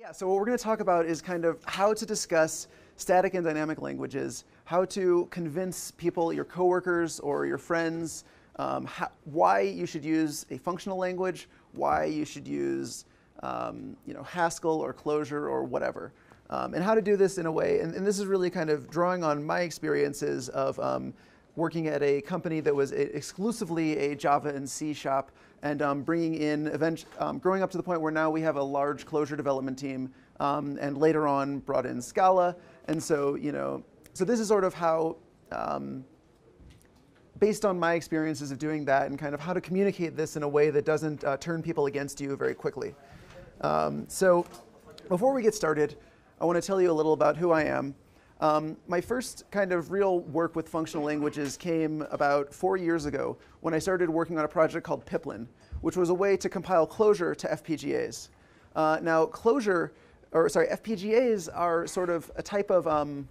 Yeah, so what we're going to talk about is kind of how to discuss static and dynamic languages, how to convince people, your coworkers or your friends, um, how, why you should use a functional language, why you should use um, you know, Haskell or Clojure or whatever. Um, and how to do this in a way, and, and, this is really kind of drawing on my experiences of um, working at a company that was a, exclusively a Java and C shop and um, bringing in, event, um, growing up to the point where now we have a large Clojure development team um, and later on brought in Scala. And so, you know, so this is sort of how, um, based on my experiences of doing that and kind of how to communicate this in a way that doesn't uh, turn people against you very quickly. Um, so before we get started, I want to tell you a little about who I am. Um, my first kind of real work with functional languages came about four years ago when I started working on a project called Piplin, which was a way to compile Clojure to FPGAs. Uh, now, Clojure, or sorry, FPGAs are sort of a type of, um,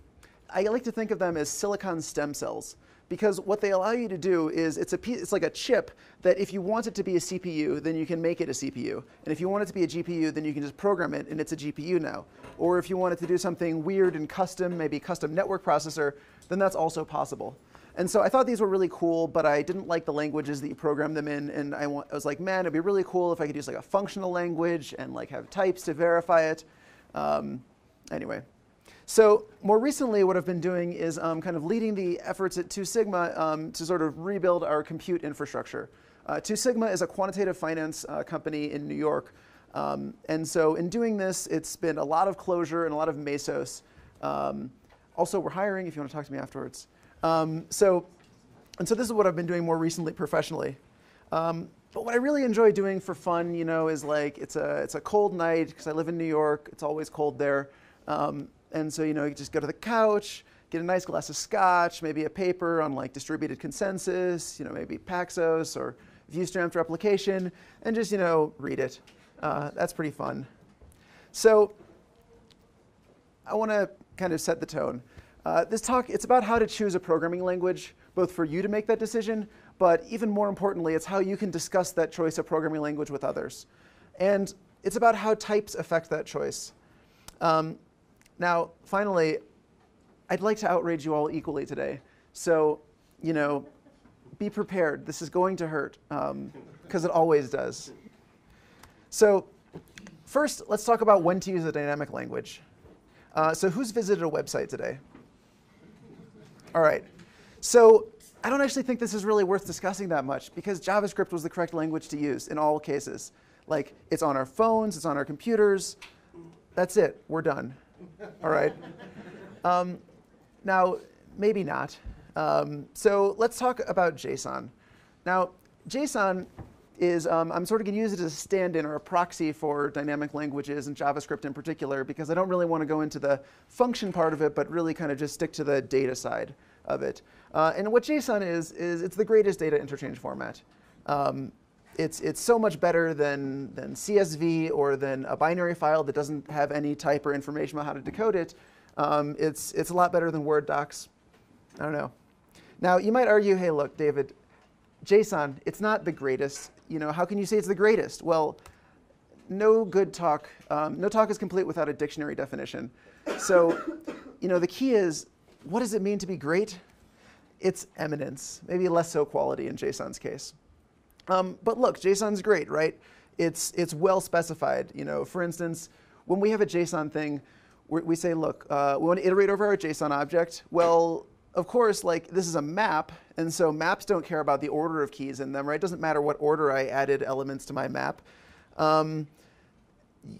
I like to think of them as silicon stem cells because what they allow you to do is it's, a, it's like a chip that if you want it to be a CPU, then you can make it a CPU. And if you want it to be a GPU, then you can just program it and it's a GPU now. Or if you want it to do something weird and custom, maybe custom network processor, then that's also possible. And so I thought these were really cool, but I didn't like the languages that you program them in. And I, I was like, man, it'd be really cool if I could use like a functional language and like have types to verify it. Um, anyway, so more recently, what I've been doing is um, kind of leading the efforts at Two Sigma um, to sort of rebuild our compute infrastructure. Uh, Two Sigma is a quantitative finance uh, company in New York. Um, and so in doing this, it's been a lot of Clojure and a lot of Mesos. Um, also, we're hiring if you want to talk to me afterwards. Um, so, and so this is what I've been doing more recently professionally. Um, but what I really enjoy doing for fun, you know, is like it's a, it's a cold night because I live in New York. It's always cold there. Um, and so, you know, you just go to the couch, get a nice glass of scotch, maybe a paper on like distributed consensus, you know, maybe Paxos or Viewstamped replication, and just, you know, read it. Uh, that's pretty fun. So I want to kind of set the tone. Uh, this talk, it's about how to choose a programming language, both for you to make that decision, but even more importantly, it's how you can discuss that choice of programming language with others. And it's about how types affect that choice. Um, now, finally, I'd like to outrage you all equally today. So, you know, be prepared. This is going to hurt, because um, it always does. So, first, let's talk about when to use a dynamic language. Uh, so, who's visited a website today? All right. So, I don't actually think this is really worth discussing that much because JavaScript was the correct language to use in all cases. Like, it's on our phones, it's on our computers. That's it. We're done. All right. Um, now, maybe not. Um, so let's talk about JSON. Now, JSON is, um, I'm sort of going to use it as a stand-in or a proxy for dynamic languages and JavaScript in particular, because I don't really want to go into the function part of it, but really kind of just stick to the data side of it. Uh, and what JSON is, is it's the greatest data interchange format. Um, it's, it's so much better than, than CSV or than a binary file that doesn't have any type or information about how to decode it. Um, it's, it's a lot better than Word docs. I don't know. Now, you might argue, hey, look, David, JSON, it's not the greatest. You know, how can you say it's the greatest? Well, no good talk, um, no talk is complete without a dictionary definition. So, you know, the key is, what does it mean to be great? It's eminence, maybe less so quality in JSON's case. Um, but look, JSON's great, right? It's, it's well specified. You know, for instance, when we have a JSON thing, we say, look, uh, we want to iterate over our JSON object. Well, of course, like this is a map, and so maps don't care about the order of keys in them, right? It doesn't matter what order I added elements to my map. Um,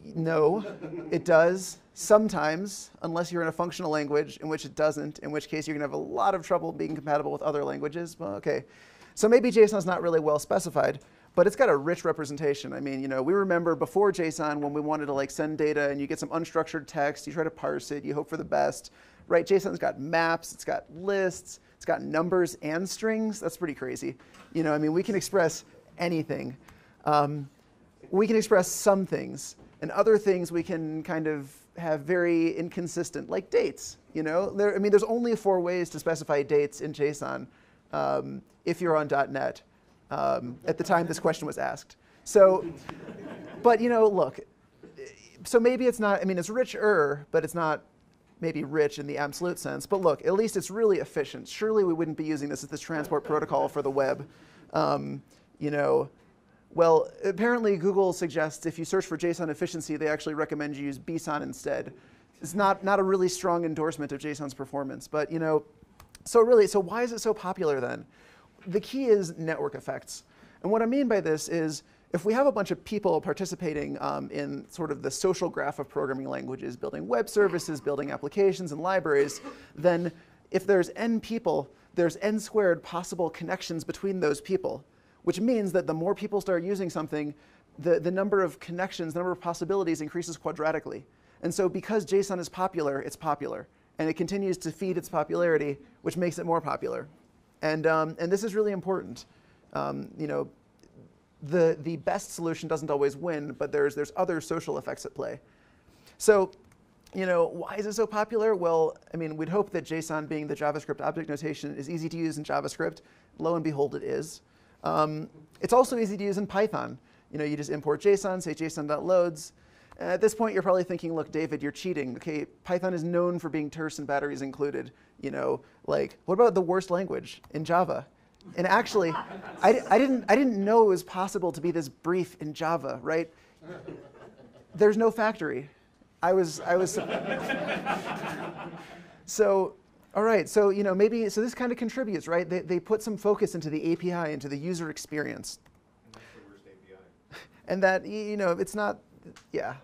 no, it does sometimes, unless you're in a functional language, in which it doesn't, in which case you're going to have a lot of trouble being compatible with other languages. Well, okay. So maybe JSON is not really well specified, but it's got a rich representation. I mean, you know, we remember before JSON when we wanted to like send data and you get some unstructured text, you try to parse it, you hope for the best, right? JSON's got maps, it's got lists, it's got numbers and strings. That's pretty crazy. You know, I mean, we can express anything. Um, we can express some things, and other things we can kind of have very inconsistent, like dates. You know, there, I mean, there's only four ways to specify dates in JSON um, if you're on .NET um, at the time this question was asked. So, but you know, look, so maybe it's not, I mean, it's richer, but it's not maybe rich in the absolute sense. But look, at least it's really efficient. Surely we wouldn't be using this as this transport protocol for the web. Um, you know, well, apparently Google suggests if you search for JSON efficiency, they actually recommend you use BSON instead. It's not, not a really strong endorsement of JSON's performance. But, you know, so really, so why is it so popular then? The key is network effects. And what I mean by this is if we have a bunch of people participating um, in sort of the social graph of programming languages, building web services, building applications and libraries, then if there's n people, there's n squared possible connections between those people, which means that the more people start using something, the, the number of connections, the number of possibilities increases quadratically. And so because JSON is popular, it's popular. And it continues to feed its popularity, which makes it more popular. And, um, and this is really important. Um, you know, the, the best solution doesn't always win, but there's, there's other social effects at play. So, you know, why is it so popular? Well, I mean, we'd hope that JSON being the JavaScript object notation is easy to use in JavaScript. Lo and behold, it is. Um, it's also easy to use in Python. You know, you just import JSON, say JSON.loads. At this point, you're probably thinking, look, David, you're cheating. Okay, Python is known for being terse and batteries included. You know, like, what about the worst language in Java? And actually, I, I, didn't, I didn't know it was possible to be this brief in Java, right? There's no factory. I was, I was. so, all right, so you know maybe so this kind of contributes, right? They, they put some focus into the API, into the user experience. And that's the worst API. And that you know it's not, yeah.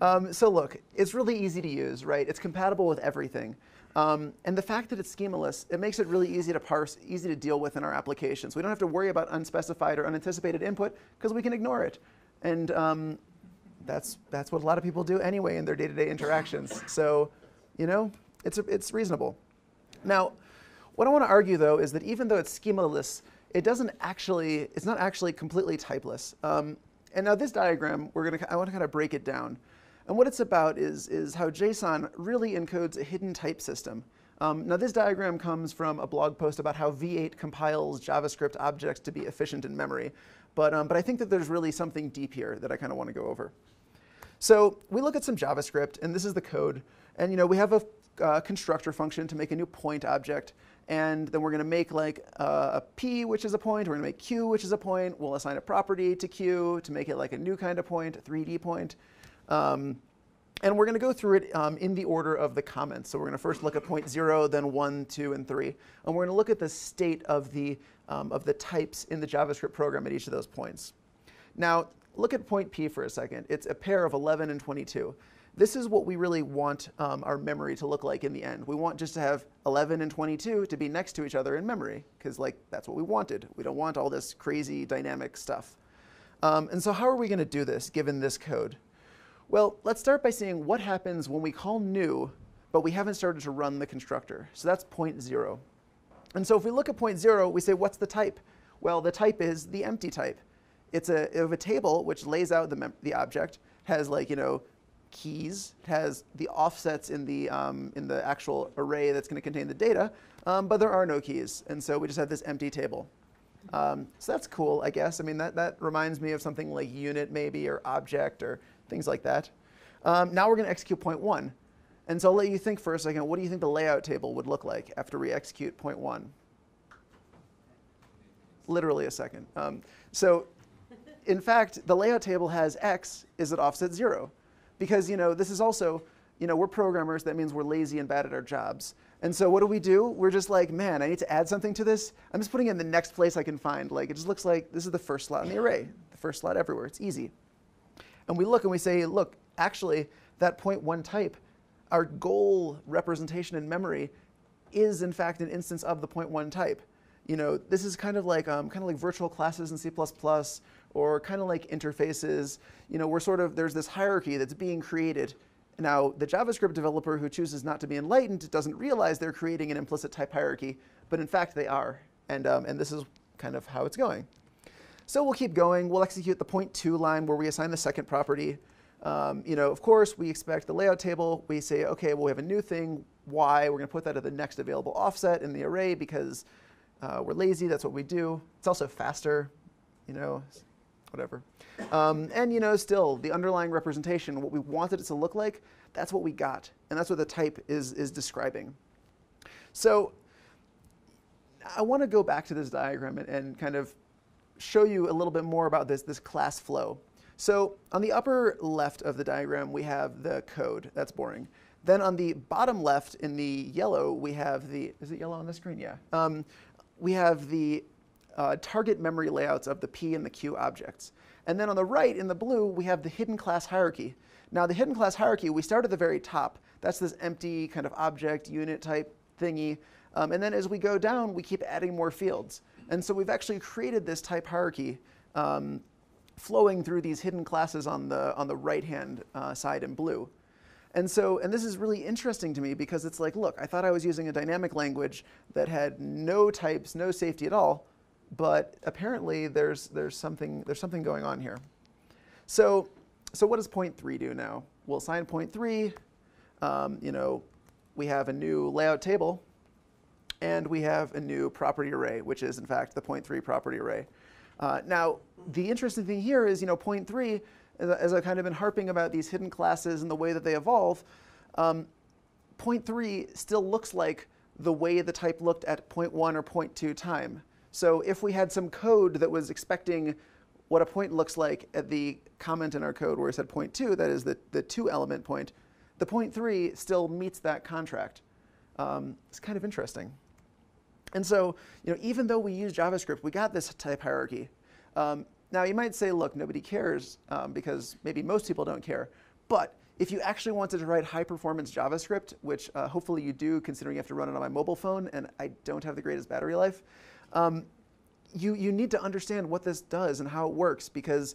Um, so look, it's really easy to use, right? It's compatible with everything. Um, and the fact that it's schemaless, it makes it really easy to parse, easy to deal with in our applications. We don't have to worry about unspecified or unanticipated input because we can ignore it. And um, that's, that's what a lot of people do anyway in their day-to-day -day interactions. So, you know, it's, it's reasonable. Now, what I want to argue, though, is that even though it's schemaless, it doesn't actually, it's not actually completely typeless. Um, and now this diagram, we're gonna, I want to kind of break it down. And what it's about is, is how JSON really encodes a hidden type system. Um, now this diagram comes from a blog post about how V8 compiles JavaScript objects to be efficient in memory. But, um, but I think that there's really something deep here that I kind of want to go over. So we look at some JavaScript, and this is the code. And you know, we have a uh, constructor function to make a new point object. And then we're going to make like uh, a p, which is a point. We're going to make q, which is a point. We'll assign a property to q to make it like a new kind of point, a 3D point. Um, and we're going to go through it um, in the order of the comments. So we're going to first look at point 0, then 1, 2, and 3. And we're going to look at the state of the, um, of the types in the JavaScript program at each of those points. Now, look at point P for a second. It's a pair of 11 and 22. This is what we really want um, our memory to look like in the end. We want just to have 11 and 22 to be next to each other in memory, because like that's what we wanted. We don't want all this crazy dynamic stuff. Um, and so how are we going to do this given this code? Well, let's start by seeing what happens when we call new, but we haven't started to run the constructor. So that's point zero. And so if we look at point zero, we say, what's the type? Well, the type is the empty type. It's a, of a table which lays out the, the object, has like, you know, keys, it has the offsets in the, um, in the actual array that's going to contain the data, um, but there are no keys. And so we just have this empty table. Um, so that's cool, I guess. I mean, that, that reminds me of something like unit maybe, or object, or things like that. Um, now we're going to execute point one. And so I'll let you think for a second, what do you think the layout table would look like after we execute point one? Literally a second. Um, so in fact, the layout table has x is at offset zero. Because you know, this is also, you know, we're programmers, that means we're lazy and bad at our jobs. And so what do we do? We're just like, man, I need to add something to this. I'm just putting it in the next place I can find. Like, it just looks like this is the first slot in the array, the first slot everywhere. It's easy. And we look and we say, look, actually, that point one type, our goal representation in memory is in fact an instance of the point one type. You know, this is kind of like um, kind of like virtual classes in C++ or kind of like interfaces. You know, we're sort of there's this hierarchy that's being created. Now, the JavaScript developer who chooses not to be enlightened doesn't realize they're creating an implicit type hierarchy, but in fact they are. And, um, and this is kind of how it's going. So we'll keep going. We'll execute the point two line where we assign the second property. Um, you know, of course, we expect the layout table. We say, OK, well, we have a new thing, y. We're going to put that at the next available offset in the array because uh, we're lazy. That's what we do. It's also faster. You know. whatever. Um, and you know, still the underlying representation, what we wanted it to look like, that's what we got, and that's what the type is is describing. So I want to go back to this diagram and, and kind of show you a little bit more about this this class flow. So on the upper left of the diagram, we have the code. That's boring. Then on the bottom left in the yellow, we have the, is it yellow on the screen? Yeah. Um, we have the uh, target memory layouts of the P and the Q objects. And then on the right in the blue, we have the hidden class hierarchy. Now the hidden class hierarchy, we start at the very top. That's this empty kind of object unit type thingy. Um, and then as we go down, we keep adding more fields. And so we've actually created this type hierarchy um, flowing through these hidden classes on the, on the right-hand uh, side in blue. And so, and this is really interesting to me because it's like, look, I thought I was using a dynamic language that had no types, no safety at all, but apparently there's, there's, something, there's something going on here. So, so what does point three do now? We'll assign point three, um, you know, we have a new layout table, and we have a new property array, which is in fact the point three property array. Uh, now, the interesting thing here is, you know, point three, as I've kind of been harping about these hidden classes and the way that they evolve, um, point still looks like the way the type looked at point one or point two time. So if we had some code that was expecting what a point looks like at the comment in our code where it said point two, that is the, the two element point, the point three still meets that contract. Um, it's kind of interesting. And so, you know, even though we use JavaScript, we got this type hierarchy. Um, now, you might say, look, nobody cares um, because maybe most people don't care. But if you actually wanted to write high performance JavaScript, which uh, hopefully you do, considering you have to run it on my mobile phone and I don't have the greatest battery life, um, you, you need to understand what this does and how it works because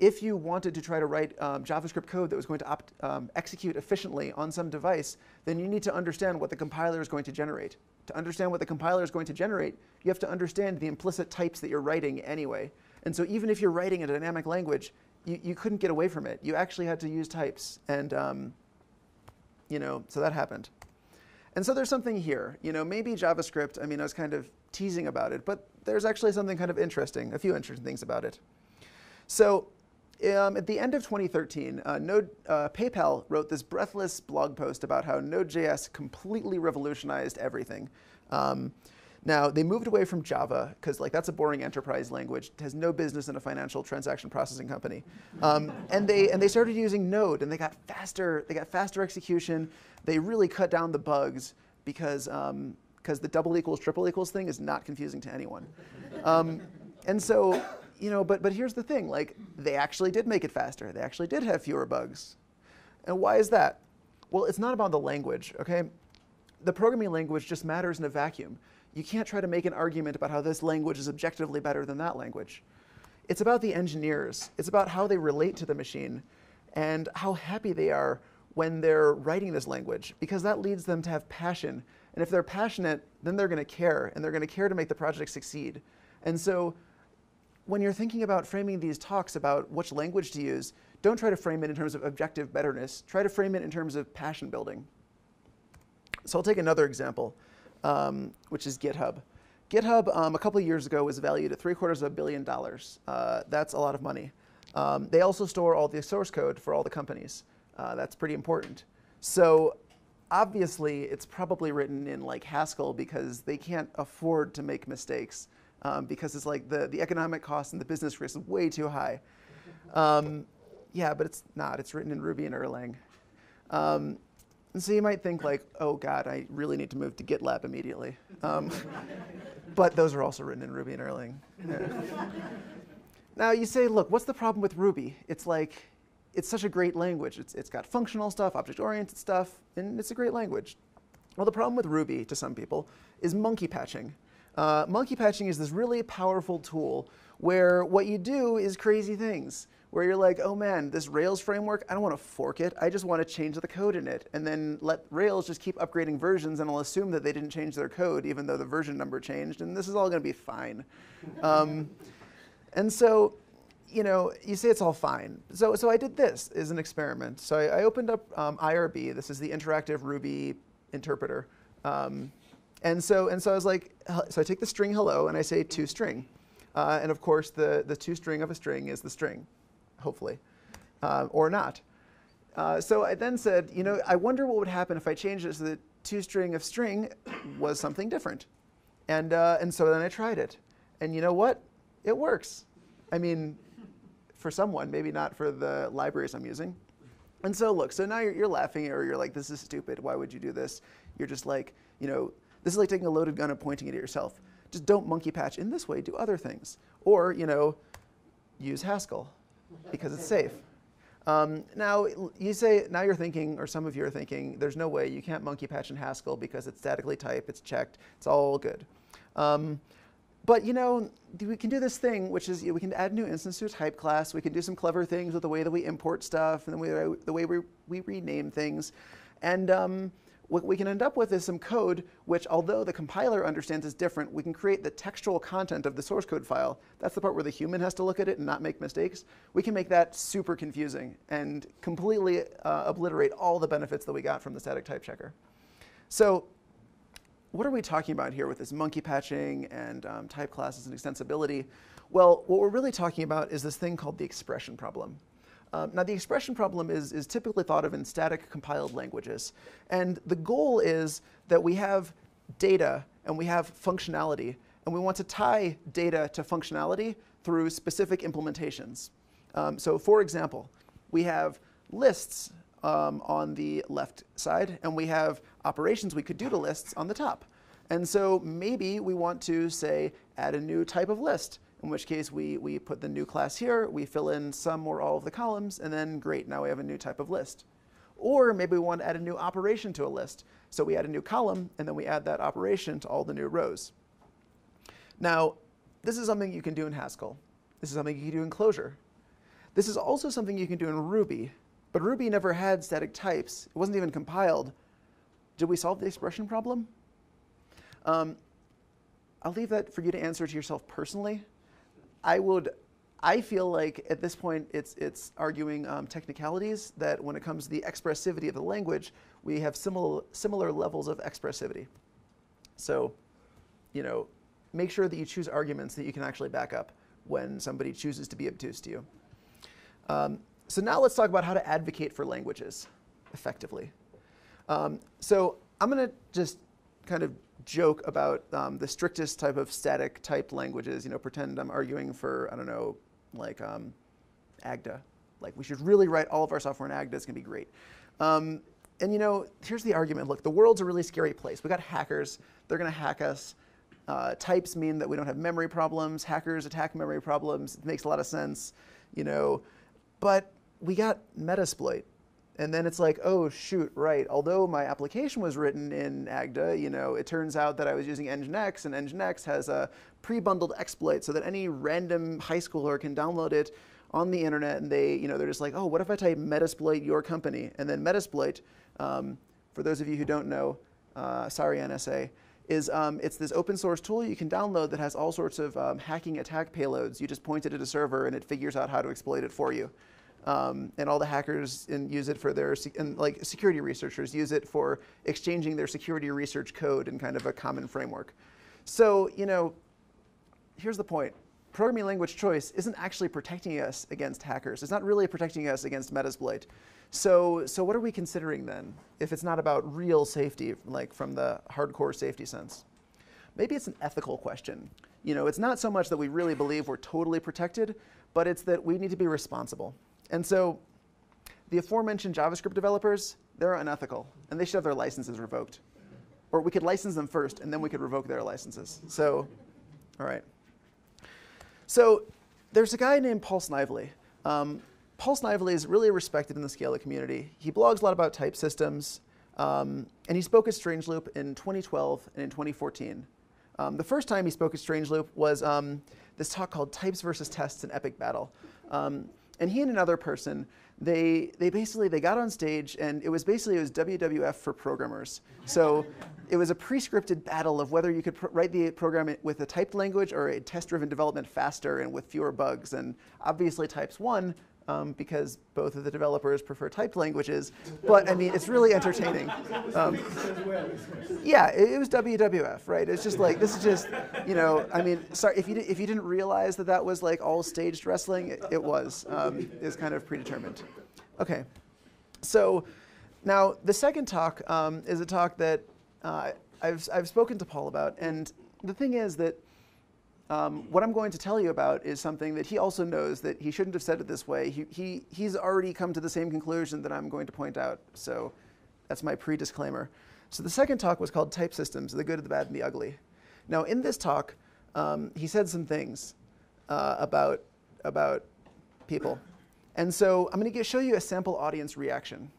if you wanted to try to write um, JavaScript code that was going to opt, um, execute efficiently on some device, then you need to understand what the compiler is going to generate to understand what the compiler is going to generate, you have to understand the implicit types that you're writing anyway. And so even if you're writing a dynamic language, you, you couldn't get away from it. You actually had to use types. And, um, you know, so that happened. And so there's something here. You know, maybe JavaScript, I mean, I was kind of teasing about it, but there's actually something kind of interesting, a few interesting things about it. So um, at the end of 2013, uh, Node, uh, PayPal wrote this breathless blog post about how Node.js completely revolutionized everything. Um, now, they moved away from Java because like that's a boring enterprise language. It has no business in a financial transaction processing company. Um, and, they, and they started using Node, and they got faster, they got faster execution. They really cut down the bugs because um, because the double equals triple equals thing is not confusing to anyone. Um, and so you know, but, but here's the thing, like they actually did make it faster. They actually did have fewer bugs. And why is that? Well, it's not about the language, okay? The programming language just matters in a vacuum. You can't try to make an argument about how this language is objectively better than that language. It's about the engineers. It's about how they relate to the machine and how happy they are when they're writing this language because that leads them to have passion. And if they're passionate, then they're going to care and they're going to care to make the project succeed. And so when you're thinking about framing these talks about which language to use, don't try to frame it in terms of objective betterness. Try to frame it in terms of passion building. So I'll take another example, um, which is GitHub. GitHub, um, a couple of years ago, was valued at three quarters of a billion dollars. Uh, that's a lot of money. Um, they also store all the source code for all the companies. Uh, that's pretty important. So obviously, it's probably written in like Haskell because they can't afford to make mistakes um, because it's like the, the economic cost and the business risk is way too high. Um, yeah, but it's not. It's written in Ruby and Erlang. Um, and so you might think like, oh God, I really need to move to GitLab immediately. Um, but those are also written in Ruby and Erlang. Now you say, look, what's the problem with Ruby? It's like, it's such a great language. It's, it's got functional stuff, object-oriented stuff, and it's a great language. Well, the problem with Ruby, to some people, is monkey patching. Uh, monkey patching is this really powerful tool where what you do is crazy things. Where you're like, oh man, this Rails framework, I don't want to fork it. I just want to change the code in it. And then let Rails just keep upgrading versions, and I'll assume that they didn't change their code, even though the version number changed. And this is all going to be fine. Um, and so, you know, you say it's all fine. So, so I did this as an experiment. So I, I opened up um, IRB. This is the interactive Ruby interpreter. Um, and so, and so I was like, so I take the string hello and I say to string. Uh, and of course, the, the toString of a string is the string, hopefully, uh, or not. Uh, so I then said, you know, I wonder what would happen if I changed it so that toString of string was something different. And, uh, and so then I tried it. And you know what? It works. I mean, for someone, maybe not for the libraries I'm using. And so look, so now you're, you're laughing or you're like, this is stupid. Why would you do this? You're just like, you know, this is like taking a loaded gun and pointing it at yourself. Just don't monkey patch in this way, do other things. Or, you know, use Haskell because it's safe. Um, now you say now you're thinking, or some of you are thinking, there's no way you can't monkey patch in Haskell because it's statically typed, it's checked, it's all good. Um, but you know, we can do this thing, which is you know, we can add new instance to a type class. We can do some clever things with the way that we import stuff and the way, the way we, we rename things. And um, what we can end up with is some code which, although the compiler understands is different, we can create the textual content of the source code file. That's the part where the human has to look at it and not make mistakes. We can make that super confusing and completely uh, obliterate all the benefits that we got from the static type checker. So what are we talking about here with this monkey patching and um, type classes and extensibility? Well, what we're really talking about is this thing called the expression problem. Um, now, the expression problem is, is typically thought of in static compiled languages. And the goal is that we have data and we have functionality, and we want to tie data to functionality through specific implementations. Um, so, for example, we have lists um, on the left side, and we have operations we could do to lists on the top. And so maybe we want to say add a new type of list in which case we, we put the new class here, we fill in some or all of the columns, and then great, now we have a new type of list. Or maybe we want to add a new operation to a list. So we add a new column, and then we add that operation to all the new rows. Now, this is something you can do in Haskell. This is something you can do in Clojure. This is also something you can do in Ruby, but Ruby never had static types. It wasn't even compiled. Did we solve the expression problem? Um, I'll leave that for you to answer to yourself personally. I would, I feel like at this point it's, it's arguing um, technicalities that when it comes to the expressivity of the language, we have similar, similar levels of expressivity. So, you know, make sure that you choose arguments that you can actually back up when somebody chooses to be obtuse to you. Um, so now let's talk about how to advocate for languages effectively. Um, so I'm going to just kind of joke about um, the strictest type of static typed languages. You know, pretend I'm arguing for I don't know, like um, Agda. Like we should really write all of our software in Agda. It's gonna be great. Um, and you know, here's the argument. Look, the world's a really scary place. We got hackers. They're gonna hack us. Uh, types mean that we don't have memory problems. Hackers attack memory problems. It makes a lot of sense, you know. But we got Metasploit. And then it's like, oh shoot, right. Although my application was written in Agda, you know, it turns out that I was using Nginx, and Nginx has a pre-bundled exploit so that any random high schooler can download it on the internet, and they, you know, they're just like, oh, what if I type Metasploit your company, and then Metasploit, um, for those of you who don't know, uh, sorry NSA, is um, it's this open source tool you can download that has all sorts of um, hacking attack payloads. You just point it at a server, and it figures out how to exploit it for you. Um, and all the hackers in, use it for their and like security researchers use it for exchanging their security research code in kind of a common framework. So you know, here's the point: programming language choice isn't actually protecting us against hackers. It's not really protecting us against Metasploit. So so what are we considering then? If it's not about real safety, like from the hardcore safety sense, maybe it's an ethical question. You know, it's not so much that we really believe we're totally protected, but it's that we need to be responsible. And so the aforementioned JavaScript developers, they're unethical, and they should have their licenses revoked. Or we could license them first, and then we could revoke their licenses. So, all right. So there's a guy named Paul Snively. Um, Paul Snively is really respected in the Scala community. He blogs a lot about type systems, um, and he spoke at Strangeloop in 2012 and in 2014. Um, the first time he spoke at Strangeloop was um, this talk called Types versus Tests an Epic Battle. Um, and he and another person, they, they basically, they got on stage and it was basically, it was WWF for programmers. So it was a pre-scripted battle of whether you could write the program with a typed language or a test-driven development faster and with fewer bugs. And obviously types won, um, because both of the developers prefer typed languages. But I mean, it's really entertaining. Um, yeah, it, it, was WWF, right? It's just like this is just, you know, I mean, sorry if you if you didn't realize that that was like all staged wrestling, it, it was. Um, was kind of predetermined. Okay, so now the second talk um, is a talk that uh, I've I've spoken to Paul about, and the thing is that um, what I'm going to tell you about is something that he also knows that he shouldn't have said it this way. He, he, he's already come to the same conclusion that I'm going to point out. So that's my pre disclaimer. So the second talk was called Type Systems The Good, of the Bad, and the Ugly. Now, in this talk, um, he said some things uh, about, about people. And so I'm going to show you a sample audience reaction.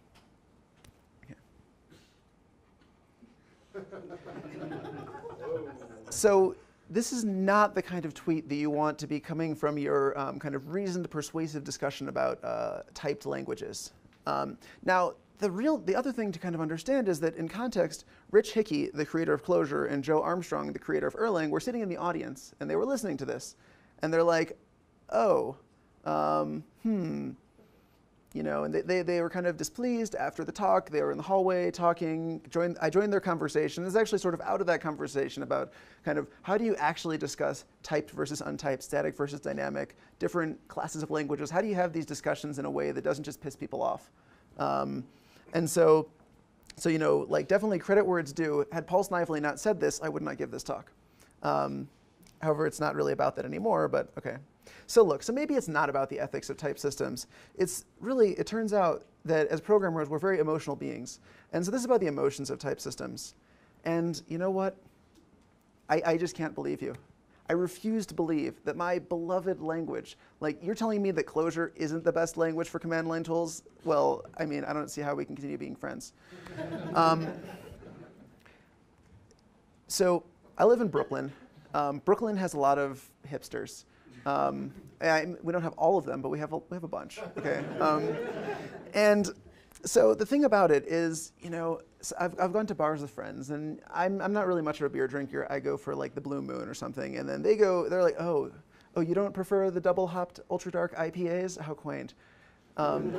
so this is not the kind of tweet that you want to be coming from your um, kind of reasoned, persuasive discussion about uh, typed languages. Um, now, the real, the other thing to kind of understand is that in context, Rich Hickey, the creator of Clojure, and Joe Armstrong, the creator of Erlang, were sitting in the audience and they were listening to this, and they're like, "Oh, um, hmm, you know, and they, they, they, were kind of displeased after the talk. They were in the hallway talking. Joined, I joined their conversation. It's actually sort of out of that conversation about kind of how do you actually discuss typed versus untyped, static versus dynamic, different classes of languages. How do you have these discussions in a way that doesn't just piss people off? Um, and so, so you know, like definitely credit where it's due. Had Paul Snively not said this, I would not give this talk. Um, however, it's not really about that anymore. But okay. So look, so maybe it's not about the ethics of type systems. It's really, it turns out that as programmers, we're very emotional beings. And so this is about the emotions of type systems. And you know what? I, I just can't believe you. I refuse to believe that my beloved language, like you're telling me that Clojure isn't the best language for command line tools? Well, I mean, I don't see how we can continue being friends. um, so I live in Brooklyn. Um, Brooklyn has a lot of hipsters. Um, I, we don't have all of them, but we have a, we have a bunch. Okay, um, and so the thing about it is, you know, so I've, I've gone to bars with friends, and I'm, I'm not really much of a beer drinker. I go for like the Blue Moon or something, and then they go, they're like, oh, oh, you don't prefer the double hopped ultra dark IPAs? How quaint. Um,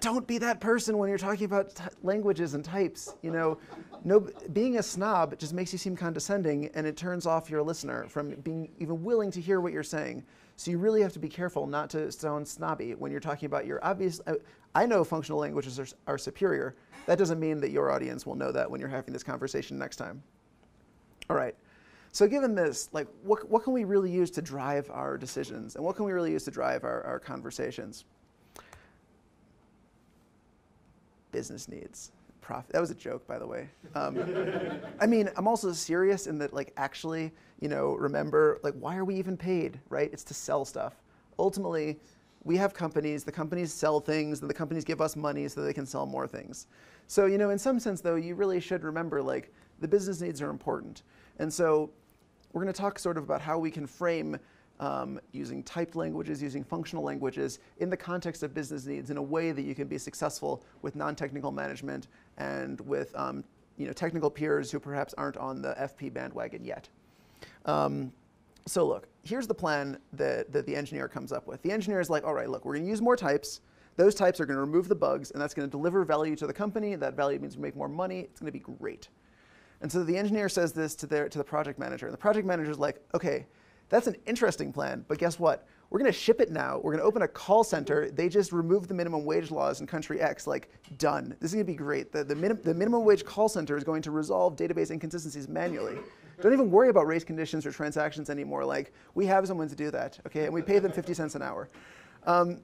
don't be that person when you're talking about languages and types. You know, no, being a snob just makes you seem condescending, and it turns off your listener from being even willing to hear what you're saying. So you really have to be careful not to sound snobby when you're talking about your obvious. Uh, I know functional languages are, are superior. That doesn't mean that your audience will know that when you're having this conversation next time. All right. So given this, like, what, what can we really use to drive our decisions, and what can we really use to drive our, our conversations? Business needs. Profit. That was a joke, by the way. Um, I mean, I'm also serious in that, like, actually, you know, remember, like, why are we even paid, right? It's to sell stuff. Ultimately, we have companies, the companies sell things, and the companies give us money so they can sell more things. So, you know, in some sense, though, you really should remember, like, the business needs are important. And so we're going to talk sort of about how we can frame um, using typed languages, using functional languages in the context of business needs in a way that you can be successful with non-technical management and with um, you know, technical peers who perhaps aren't on the FP bandwagon yet. Um, so look, here's the plan that, that the engineer comes up with. The engineer is like, all right, look, we're going to use more types. Those types are going to remove the bugs, and that's going to deliver value to the company. That value means we make more money. It's going to be great. And so the engineer says this to, their, to the project manager, and the project manager is like, okay, that's an interesting plan, but guess what? We're going to ship it now. We're going to open a call center. They just removed the minimum wage laws in country X. Like, done. This is going to be great. The, the, minim, the minimum wage call center is going to resolve database inconsistencies manually. Don't even worry about race conditions or transactions anymore. Like, we have someone to do that, okay? And we pay them 50 cents an hour. Um,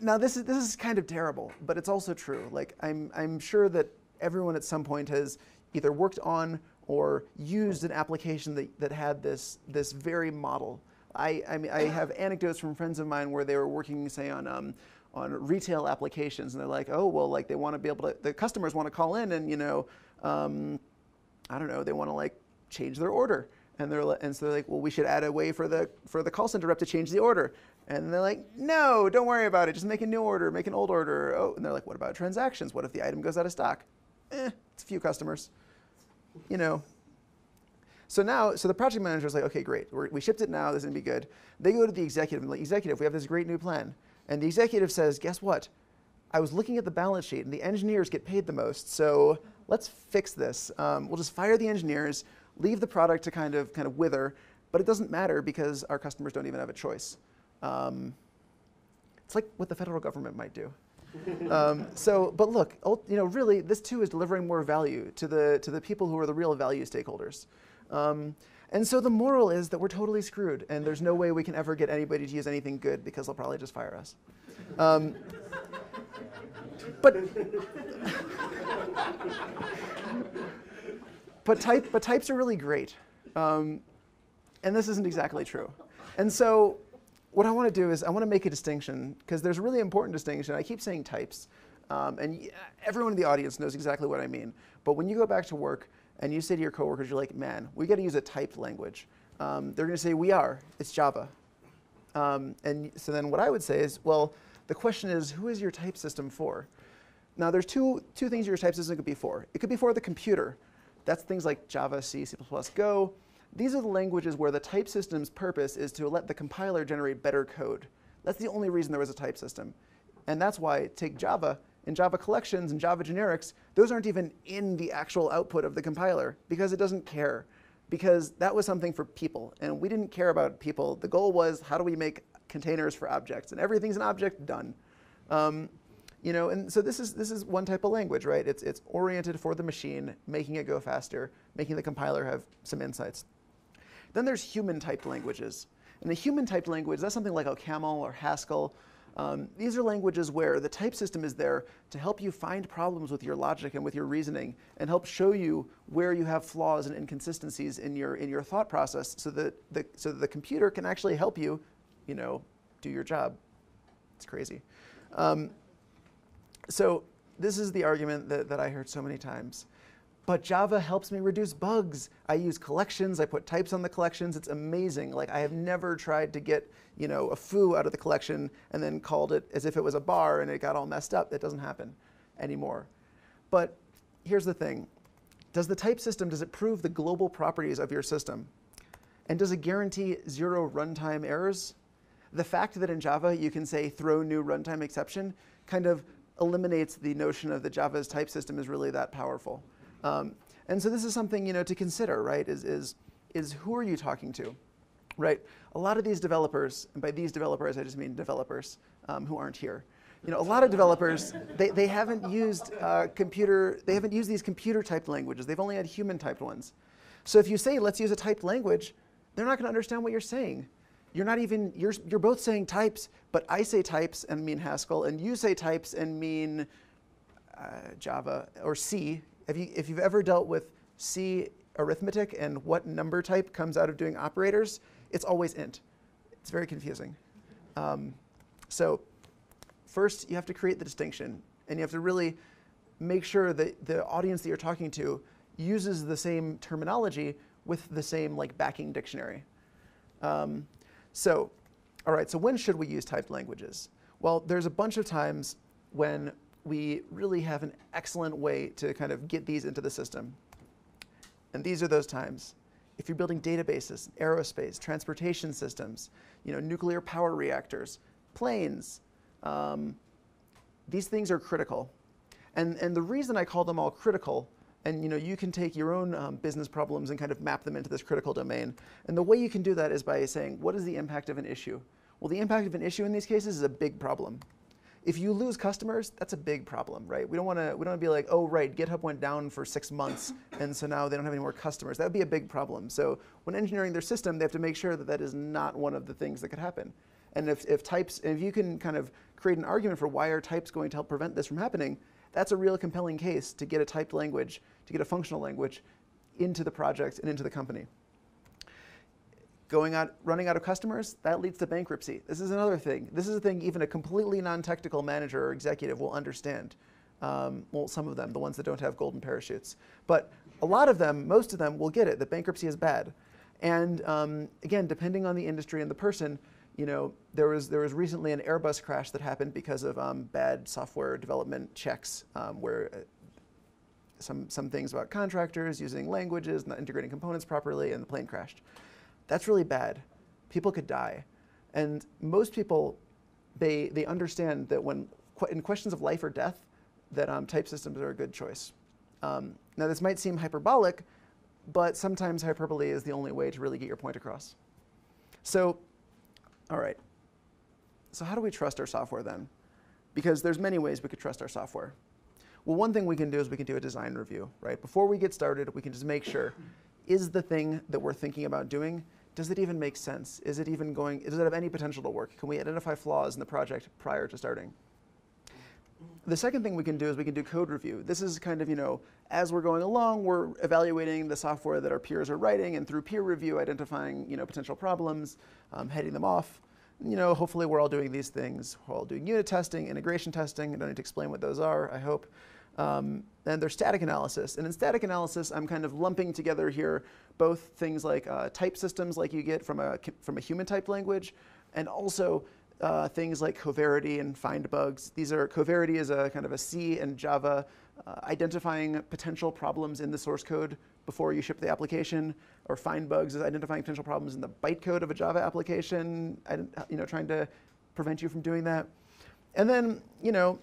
now, this is, this is kind of terrible, but it's also true. Like, I'm, I'm sure that everyone at some point has either worked on or used an application that, that had this, this very model. I, I, mean, I have anecdotes from friends of mine where they were working, say, on, um, on retail applications, and they're like, oh, well, like they want to be able to, the customers want to call in and, you know, um, I don't know, they want to like change their order. And, they're, and so they're like, well, we should add a way for the, for the call center rep to change the order. And they're like, no, don't worry about it. Just make a new order, make an old order. Oh, and they're like, what about transactions? What if the item goes out of stock? Eh, it's a few customers you know. So now, so the project manager is like, okay, great, We're, we shipped it now, this is gonna be good. They go to the executive and like, executive, we have this great new plan. And the executive says, guess what? I was looking at the balance sheet, and the engineers get paid the most. So let's fix this. Um, we'll just fire the engineers, leave the product to kind of kind of wither, but it doesn't matter because our customers don't even have a choice. Um, it's like what the federal government might do. um, so, but look, you know, really, this too is delivering more value to the to the people who are the real value stakeholders. Um, and so the moral is that we're totally screwed, and there's no way we can ever get anybody to use anything good because they'll probably just fire us. Um, but but type but types are really great, um, and this isn't exactly true. And so what I want to do is I want to make a distinction because there's a really important distinction. I keep saying types, um, and everyone in the audience knows exactly what I mean. But when you go back to work and you say to your coworkers, you're like, man, we got to use a typed language. Um, they're going to say, we are. It's Java. Um, and so then what I would say is, well, the question is, who is your type system for? Now, there's two, two things your type system could be for. It could be for the computer. That's things like Java, C, C++, Go. These are the languages where the type system's purpose is to let the compiler generate better code. That's the only reason there was a type system. And that's why, take Java, and Java collections and Java generics, those aren't even in the actual output of the compiler because it doesn't care. Because that was something for people, and we didn't care about people. The goal was how do we make containers for objects, and everything's an object, done. Um, you know, and so this is this is one type of language, right? It's it's oriented for the machine, making it go faster, making the compiler have some insights. Then there's human typed languages. And the human typed language, that's something like OCaml or Haskell. Um, these are languages where the type system is there to help you find problems with your logic and with your reasoning and help show you where you have flaws and inconsistencies in your, in your thought process so that, the, so that the computer can actually help you, you know, do your job. It's crazy. Um, so this is the argument that, that I heard so many times. But Java helps me reduce bugs. I use collections, I put types on the collections. It's amazing. Like I have never tried to get, you know, a foo out of the collection and then called it as if it was a bar and it got all messed up. That doesn't happen anymore. But here's the thing. Does the type system, does it prove the global properties of your system? And does it guarantee zero runtime errors? The fact that in Java you can say throw new runtime exception kind of eliminates the notion of the Java's type system is really that powerful. Um, and so this is something you know to consider, right? Is, is, is who are you talking to, right? A lot of these developers, and by these developers I just mean developers um, who aren't here. You know, a lot of developers they, they haven't used uh, computer they haven't used these computer typed languages. They've only had human typed ones. So if you say let's use a typed language, they're not going to understand what you're saying. You're not even you're you're both saying types, but I say types and mean Haskell, and you say types and mean uh, Java or C if, you, if you've ever dealt with C arithmetic and what number type comes out of doing operators, it's always int. It's very confusing. Um, so first, you have to create the distinction, and you have to really make sure that the audience that you're talking to uses the same terminology with the same like backing dictionary. Um, so, all right, so when should we use typed languages? Well, there's a bunch of times when we really have an excellent way to kind of get these into the system. And these are those times. If you're building databases, aerospace, transportation systems, you know, nuclear power reactors, planes, um, these things are critical. And, and the reason I call them all critical, and you know, you can take your own um, business problems and kind of map them into this critical domain. And the way you can do that is by saying, what is the impact of an issue? Well, the impact of an issue in these cases is a big problem. If you lose customers, that's a big problem, right? We don't want to we don't want to be like, oh right, GitHub went down for six months, and so now they don't have any more customers. That would be a big problem. So when engineering their system, they have to make sure that that is not one of the things that could happen. And if, if types, if you can kind of create an argument for why are types going to help prevent this from happening, that's a real compelling case to get a typed language, to get a functional language into the project and into the company going out, running out of customers, that leads to bankruptcy. This is another thing. This is a thing even a completely non-technical manager or executive will understand. Um, well, some of them, the ones that don't have golden parachutes. But a lot of them, most of them will get it, that bankruptcy is bad. And um, again, depending on the industry and the person, you know, there was, there was recently an Airbus crash that happened because of um, bad software development checks um, where uh, some, some things about contractors using languages, not integrating components properly, and the plane crashed. That's really bad. People could die. And most people they, they understand that when in questions of life or death, that um, type systems are a good choice. Um, now, this might seem hyperbolic, but sometimes hyperbole is the only way to really get your point across. So, all right. So how do we trust our software then? Because there's many ways we could trust our software. Well, one thing we can do is we can do a design review, right? Before we get started, we can just make sure, is the thing that we're thinking about doing, does it even make sense? Is it even going, does it have any potential to work? Can we identify flaws in the project prior to starting? The second thing we can do is we can do code review. This is kind of, you know, as we're going along, we're evaluating the software that our peers are writing, and through peer review, identifying, you know, potential problems, um, heading them off. You know, hopefully we're all doing these things. We're all doing unit testing, integration testing. I don't need to explain what those are, I hope. Um, and there's static analysis. And in static analysis, I'm kind of lumping together here both things like uh, type systems like you get from a, from a human type language, and also uh, things like Coverity and FindBugs. These are Coverity is a kind of a C and Java uh, identifying potential problems in the source code before you ship the application, or FindBugs is identifying potential problems in the bytecode of a Java application, you know, trying to prevent you from doing that. And then, you know,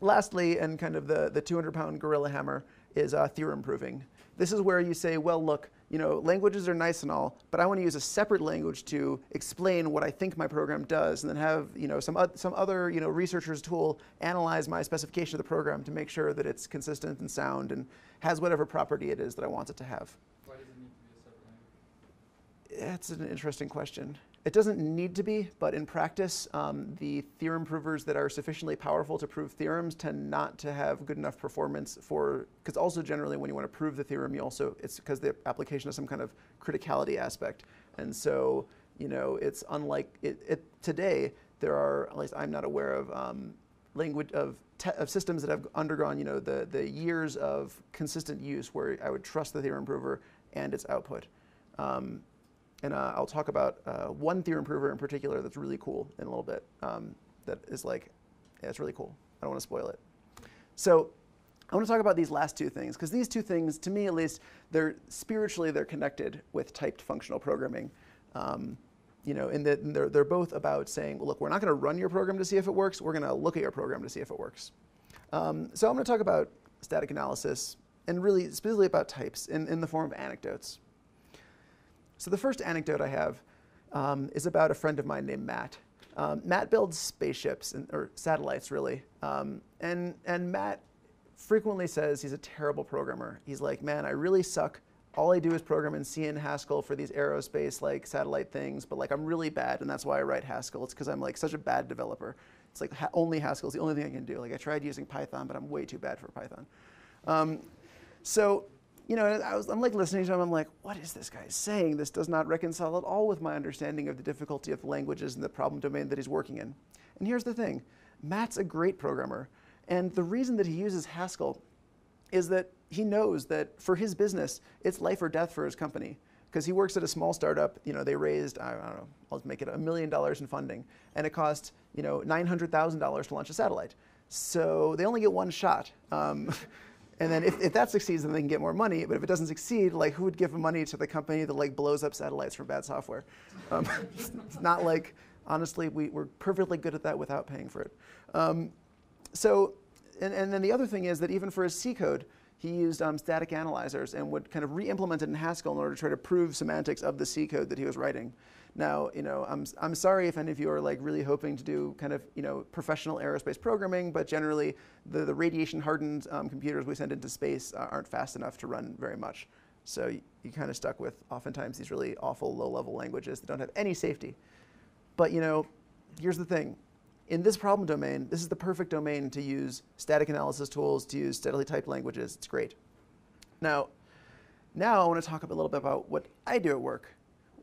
lastly, and kind of the, the 200 pound gorilla hammer is uh, theorem proving. This is where you say, well, look, you know, languages are nice and all, but I want to use a separate language to explain what I think my program does, and then have you know some some other you know researcher's tool analyze my specification of the program to make sure that it's consistent and sound and has whatever property it is that I want it to have. Why does it need to be a separate language? That's an interesting question. It doesn't need to be, but in practice, um, the theorem provers that are sufficiently powerful to prove theorems tend not to have good enough performance for, because also generally when you want to prove the theorem, you also, it's because the application has some kind of criticality aspect. And so, you know, it's unlike, it, it today, there are, at least I'm not aware of, um, language of, of systems that have undergone, you know, the, the years of consistent use where I would trust the theorem prover and its output. Um, and uh, I'll talk about uh, one theorem prover in particular that's really cool in a little bit. Um, that is like, yeah, it's really cool. I don't want to spoil it. So I want to talk about these last two things because these two things, to me at least, they're spiritually they're connected with typed functional programming. Um, you know, and the, they're, they're both about saying, look, we're not going to run your program to see if it works. We're going to look at your program to see if it works. Um, so I'm going to talk about static analysis and really specifically about types in, in the form of anecdotes. So the first anecdote I have um, is about a friend of mine named Matt. Um, Matt builds spaceships, and, or satellites really, um, and, and Matt frequently says he's a terrible programmer. He's like, man, I really suck. All I do is program in C and Haskell for these aerospace like satellite things, but like I'm really bad, and that's why I write Haskell. It's because I'm like such a bad developer. It's like ha only Haskell is the only thing I can do. Like I tried using Python, but I'm way too bad for Python. Um, so you know, I was, I'm like listening to him. I'm like, what is this guy saying? This does not reconcile at all with my understanding of the difficulty of the languages and the problem domain that he's working in. And here's the thing Matt's a great programmer. And the reason that he uses Haskell is that he knows that for his business, it's life or death for his company. Because he works at a small startup, you know, they raised, I don't know, I'll make it a million dollars in funding, and it cost, you know, $900,000 to launch a satellite. So they only get one shot. Um, And then if, if that succeeds, then they can get more money. But if it doesn't succeed, like who would give money to the company that like blows up satellites for bad software? Um, it's, not like, honestly, we, we're perfectly good at that without paying for it. Um, so, and, and then the other thing is that even for a C code, he used um, static analyzers and would kind of re-implement it in Haskell in order to try to prove semantics of the C code that he was writing. Now, you know, I'm, I'm sorry if any of you are like really hoping to do kind of, you know, professional aerospace programming, but generally the, the radiation hardened um, computers we send into space uh, aren't fast enough to run very much. So you, you kind of stuck with oftentimes these really awful low level languages that don't have any safety. But, you know, here's the thing. In this problem domain, this is the perfect domain to use static analysis tools, to use statically typed languages. It's great. Now, now I want to talk a little bit about what I do at work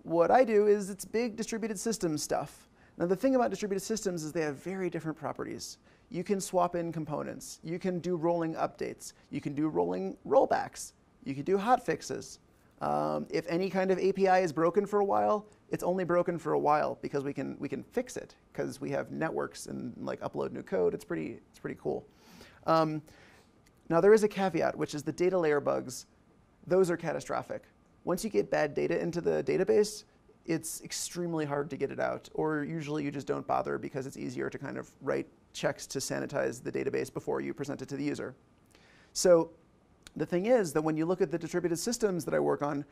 what I do is it's big distributed systems stuff. Now the thing about distributed systems is they have very different properties. You can swap in components. You can do rolling updates. You can do rolling rollbacks. You can do hot fixes. Um, if any kind of API is broken for a while, it's only broken for a while because we can we can fix it because we have networks and like upload new code. It's pretty it's pretty cool. Um, now there is a caveat, which is the data layer bugs. Those are catastrophic once you get bad data into the database, it's extremely hard to get it out, or usually you just don't bother because it's easier to kind of write checks to sanitize the database before you present it to the user. So the thing is that when you look at the distributed systems that I work on,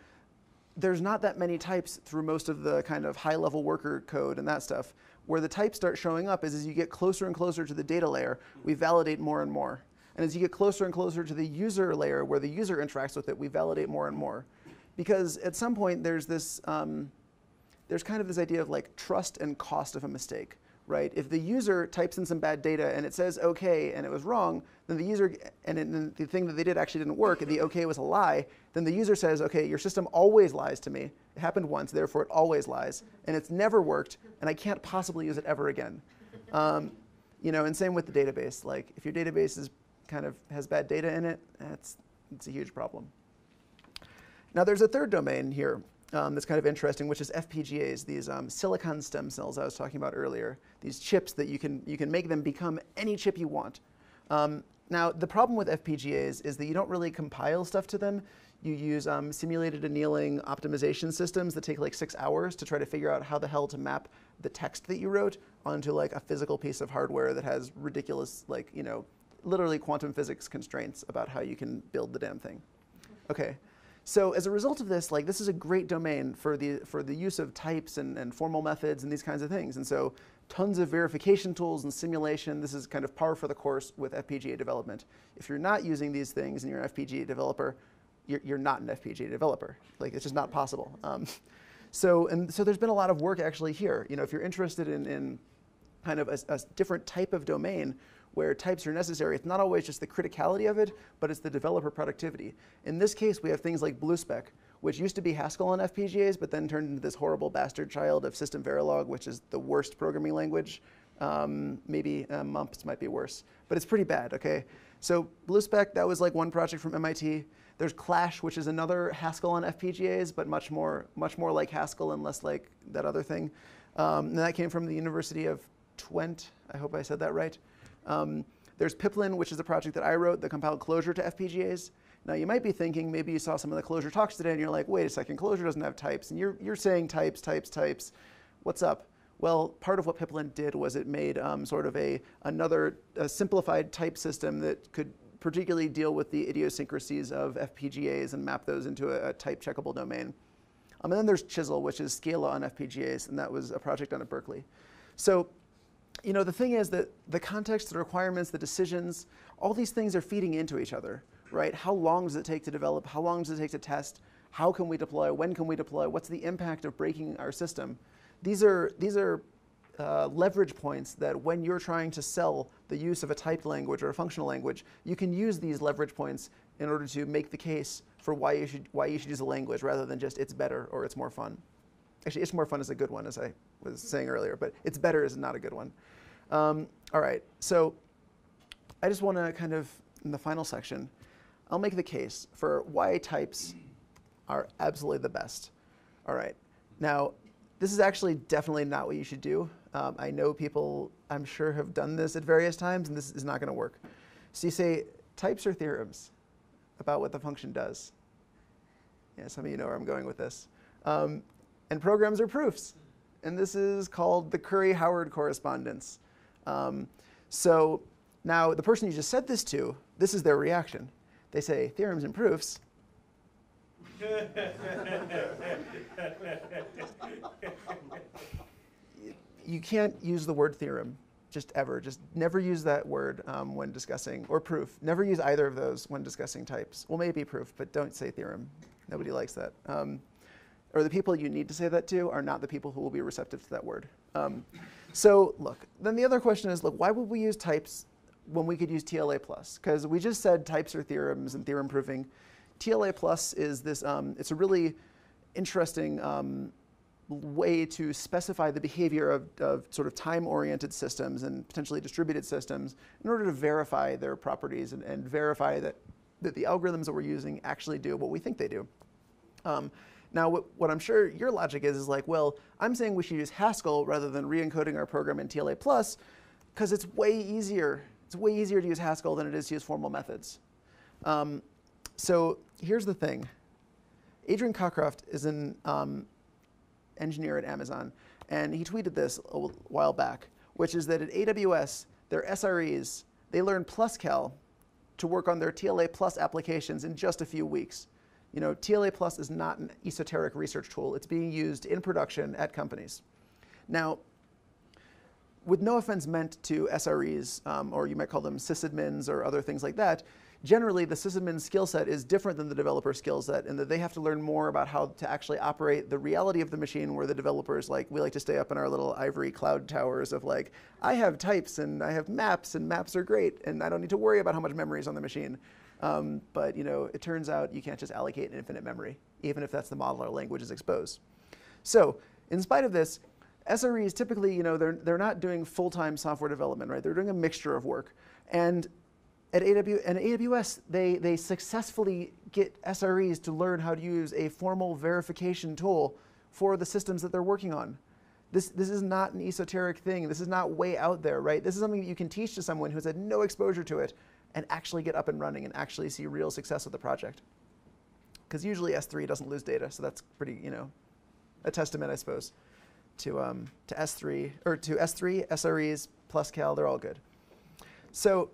there's not that many types through most of the kind of high level worker code and that stuff. Where the types start showing up is as you get closer and closer to the data layer, we validate more and more. And as you get closer and closer to the user layer where the user interacts with it, we validate more and more. Because at some point there's this, um, there's kind of this idea of like trust and cost of a mistake right? If the user types in some bad data and it says okay and it was wrong, then the user, and then the thing that they did actually didn't work and the okay was a lie, then the user says, okay, your system always lies to me. It happened once, therefore it always lies. And it's never worked, and I can't possibly use it ever again. Um, you know, and same with the database. Like, if your database is kind of has bad data in it, that's it's a huge problem. Now, there's a third domain here um, that's kind of interesting, which is FPGAs, these um, silicon stem cells I was talking about earlier, these chips that you can, you can make them become any chip you want. Um, now, the problem with FPGAs is that you don't really compile stuff to them. You use um, simulated annealing optimization systems that take like six hours to try to figure out how the hell to map the text that you wrote onto like a physical piece of hardware that has ridiculous, like, you know, literally quantum physics constraints about how you can build the damn thing. Okay. So as a result of this, like this is a great domain for the for the use of types and, and formal methods and these kinds of things. And so tons of verification tools and simulation. This is kind of par for the course with FPGA development. If you're not using these things and you're an FPGA developer, you're, you're not an FPGA developer. Like it's just not possible. Um, so and so there's been a lot of work actually here. You know, if you're interested in, in kind of a, a different type of domain where types are necessary, it's not always just the criticality of it, but it's the developer productivity. In this case, we have things like BlueSpec, which used to be Haskell on FPGAs, but then turned into this horrible bastard child of System Verilog, which is the worst programming language. Um, maybe uh, Mumps might be worse, but it's pretty bad, okay? So BlueSpec, that was like one project from MIT. There's Clash, which is another Haskell on FPGAs, but much more, much more like Haskell and less like that other thing. Um, and that came from the University of Twente. I hope I said that right. Um, there's Piplin, which is a project that I wrote that compiled Clojure to FPGAs. Now you might be thinking, maybe you saw some of the Clojure talks today and you're like, wait a second, Clojure doesn't have types. And you're, you're saying types, types, types. What's up? Well, part of what Piplin did was it made um, sort of a another a simplified type system that could particularly deal with the idiosyncrasies of FPGAs and map those into a, a type checkable domain. Um, and then there's Chisel, which is Scala on FPGAs, and that was a project done at Berkeley. So you know, the thing is that the context, the requirements, the decisions, all these things are feeding into each other, right? How long does it take to develop? How long does it take to test? How can we deploy? When can we deploy? What's the impact of breaking our system? These are, these are uh, leverage points that when you're trying to sell the use of a typed language or a functional language, you can use these leverage points in order to make the case for why you should, why you should use a language rather than just it's better or it's more fun. Actually, it's more fun is a good one, as I was saying earlier, but it's better is not a good one. Um, all right, so I just want to kind of, in the final section, I'll make the case for why types are absolutely the best. All right, now this is actually definitely not what you should do. Um, I know people, I'm sure, have done this at various times, and this is not going to work. So you say types are theorems about what the function does. Yeah, some of you know where I'm going with this. Um, and programs are proofs. And this is called the Curry-Howard correspondence. Um, so now the person you just said this to, this is their reaction. They say, theorems and proofs. you can't use the word theorem just ever. Just never use that word um, when discussing, or proof. Never use either of those when discussing types. Well, maybe proof, but don't say theorem. Nobody likes that. Um, or the people you need to say that to are not the people who will be receptive to that word. Um, so look, then the other question is, look, why would we use types when we could use TLA plus? Because we just said types are theorems and theorem proving. TLA plus is this, um, it's a really interesting um, way to specify the behavior of, of sort of time-oriented systems and potentially distributed systems in order to verify their properties and, and verify that, that the algorithms that we're using actually do what we think they do. Now, what, I'm sure your logic is, is like, well, I'm saying we should use Haskell rather than re-encoding our program in TLA+, because it's way easier. It's way easier to use Haskell than it is to use formal methods. Um, so here's the thing. Adrian Cockcroft is an, um, engineer at Amazon, and he tweeted this a while back, which is that at AWS, their SREs, they learn PlusCal to work on their TLA Plus applications in just a few weeks. You know, TLA Plus is not an esoteric research tool. It's being used in production at companies. Now, with no offense meant to SREs, um, or you might call them sysadmins or other things like that, generally the sysadmin skill set is different than the developer skill set in that they have to learn more about how to actually operate the reality of the machine where the developers like we like to stay up in our little ivory cloud towers of like i have types and i have maps and maps are great and i don't need to worry about how much memory is on the machine um, but you know it turns out you can't just allocate an infinite memory even if that's the model our language is exposed so in spite of this SREs typically, you know, they're, they're not doing full-time software development, right? They're doing a mixture of work. And at, AW, at AWS, they, they successfully get SREs to learn how to use a formal verification tool for the systems that they're working on. This, this is not an esoteric thing. This is not way out there, right? This is something that you can teach to someone who's had no exposure to it and actually get up and running and actually see real success with the project. Because usually S3 doesn't lose data, so that's pretty, you know, a testament, I suppose to, um, to S3, or to S3, SREs, PlusCal, they're all good. So,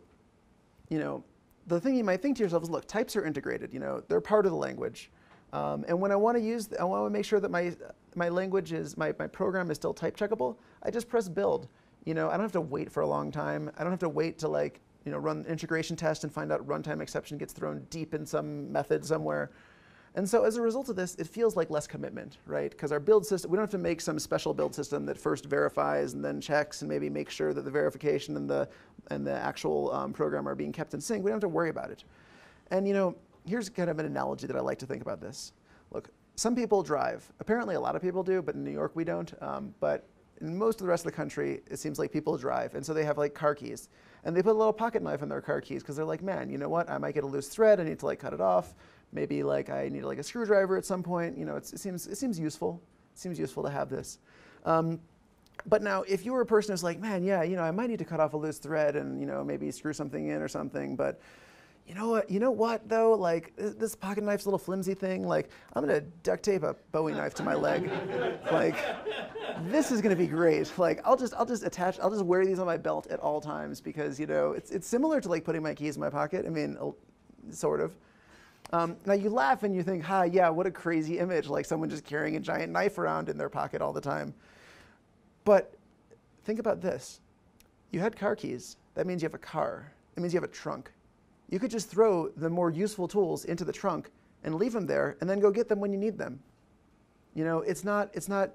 you know, the thing you might think to yourself is, look, types are integrated, you know, they're part of the language. Um, and when I want to use, I want to make sure that my, my language is, my, my program is still type checkable, I just press build. You know, I don't have to wait for a long time. I don't have to wait to like, you know, run integration test and find out runtime exception gets thrown deep in some method somewhere. And so as a result of this, it feels like less commitment, right? Because our build system, we don't have to make some special build system that first verifies and then checks and maybe makes sure that the verification and the, and the actual um, program are being kept in sync. We don't have to worry about it. And you know, here's kind of an analogy that I like to think about this. Look, some people drive. Apparently a lot of people do, but in New York we don't. Um, but in most of the rest of the country, it seems like people drive. And so they have like car keys. And they put a little pocket knife in their car keys because they're like, man, you know what? I might get a loose thread. I need to like cut it off maybe like I need like a screwdriver at some point. You know, it seems it seems useful. It seems useful to have this. Um, but now, if you were a person who's like, man, yeah, you know, I might need to cut off a loose thread and you know maybe screw something in or something, but you know what? You know what though? Like this pocket knife's a little flimsy thing. Like I'm gonna duct tape a Bowie knife to my leg. like this is gonna be great. Like I'll just I'll just attach I'll just wear these on my belt at all times because you know it's it's similar to like putting my keys in my pocket. I mean, sort of. Um, now you laugh and you think, ha, yeah, what a crazy image, like someone just carrying a giant knife around in their pocket all the time. But think about this. You had car keys. That means you have a car. It means you have a trunk. You could just throw the more useful tools into the trunk and leave them there and then go get them when you need them. You know, it's not, it's not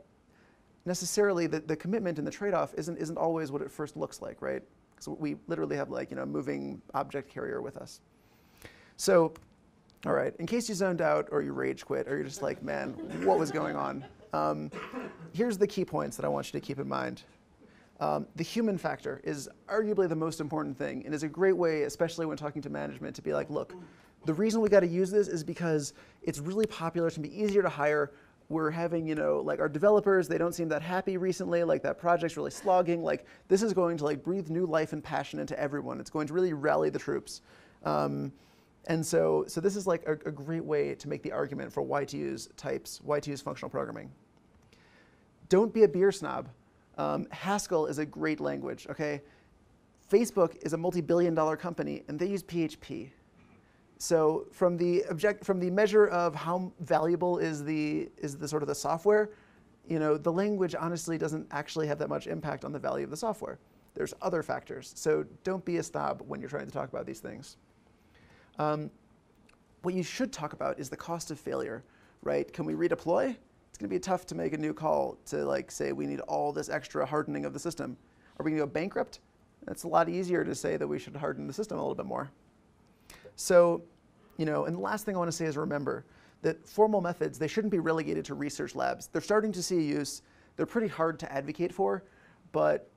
necessarily the, the commitment and the trade-off isn't, isn't always what it first looks like, right? Because we literally have like, you know, a moving object carrier with us. So all right, in case you zoned out or you rage quit or you're just like, man, what was going on? Um, here's the key points that I want you to keep in mind. Um, the human factor is arguably the most important thing and is a great way, especially when talking to management, to be like, look, the reason we got to use this is because it's really popular, it's going to be easier to hire. We're having, you know, like our developers, they don't seem that happy recently, like that project's really slogging. Like this is going to like breathe new life and passion into everyone. It's going to really rally the troops. Um, and so, so this is like a, a, great way to make the argument for why to use types, why to use functional programming. Don't be a beer snob. Um, Haskell is a great language, okay? Facebook is a multi-billion dollar company and they use PHP. So from the object, from the measure of how valuable is the, is the sort of the software, you know, the language honestly doesn't actually have that much impact on the value of the software. There's other factors. So don't be a snob when you're trying to talk about these things. Um, what you should talk about is the cost of failure, right? Can we redeploy? To be tough to make a new call to like say we need all this extra hardening of the system. Are we going to go bankrupt? It's a lot easier to say that we should harden the system a little bit more. So, you know, and the last thing I want to say is remember that formal methods, they shouldn't be relegated to research labs. They're starting to see use. They're pretty hard to advocate for, but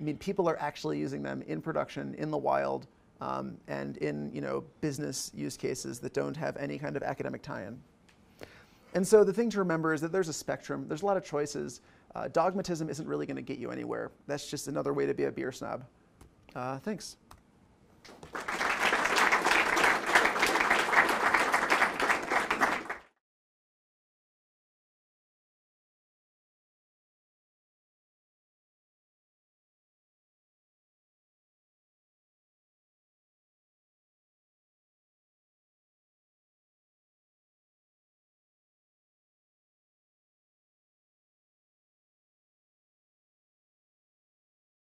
I mean, people are actually using them in production, in the wild, um, and in you know, business use cases that don't have any kind of academic tie-in. And so the thing to remember is that there's a spectrum. There's a lot of choices. Uh, dogmatism isn't really going to get you anywhere. That's just another way to be a beer snob. Uh, thanks.